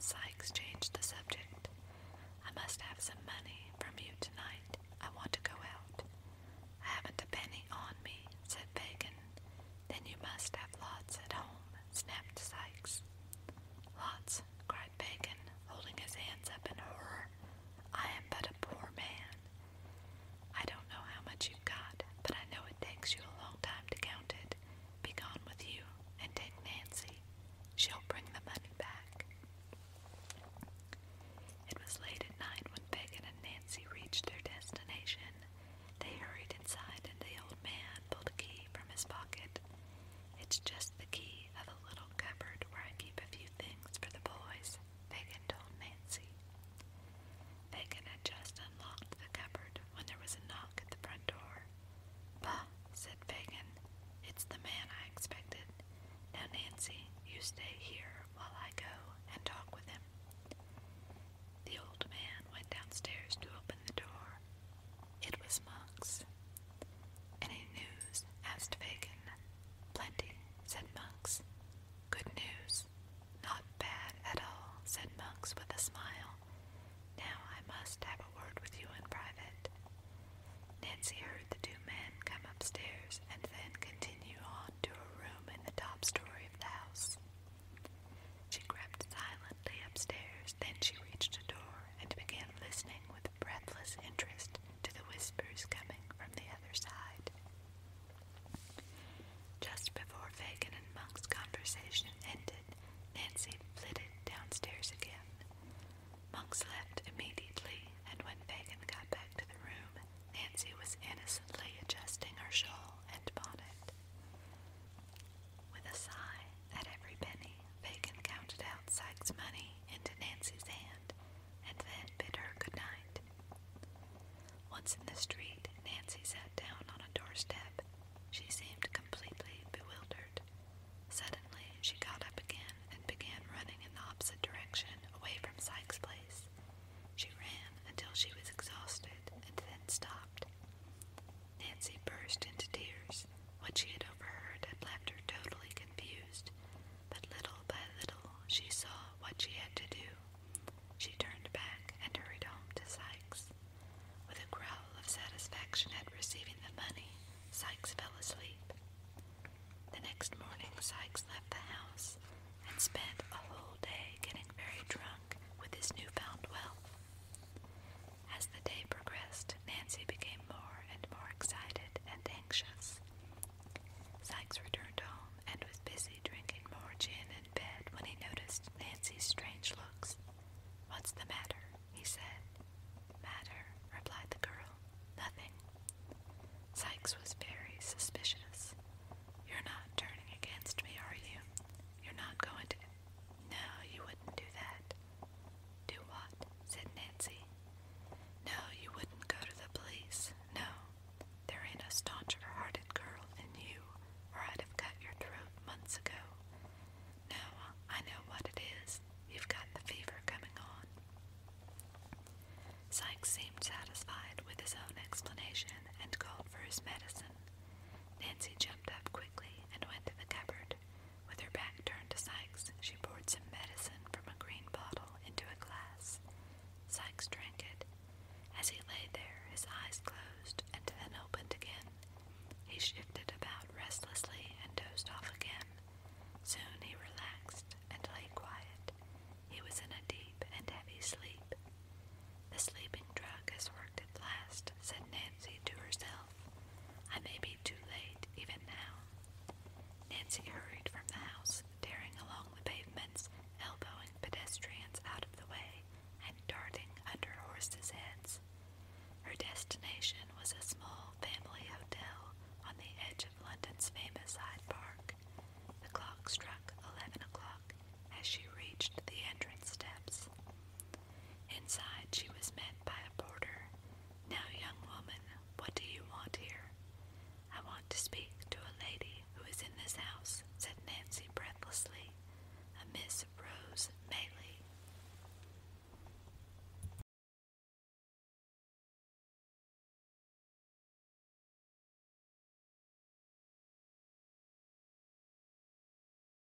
I changed the subject. I must have some money from you tonight. I want to go out. I haven't a penny on me, said Fagin. Then you must have lots at home, snapped It's just must have a word with you in private. Nancy heard the two men come upstairs and then continued. Sykes fell asleep. The next morning, Sykes left the house and spent a whole day getting very drunk with his new I may be too late even now. Nancy hurried.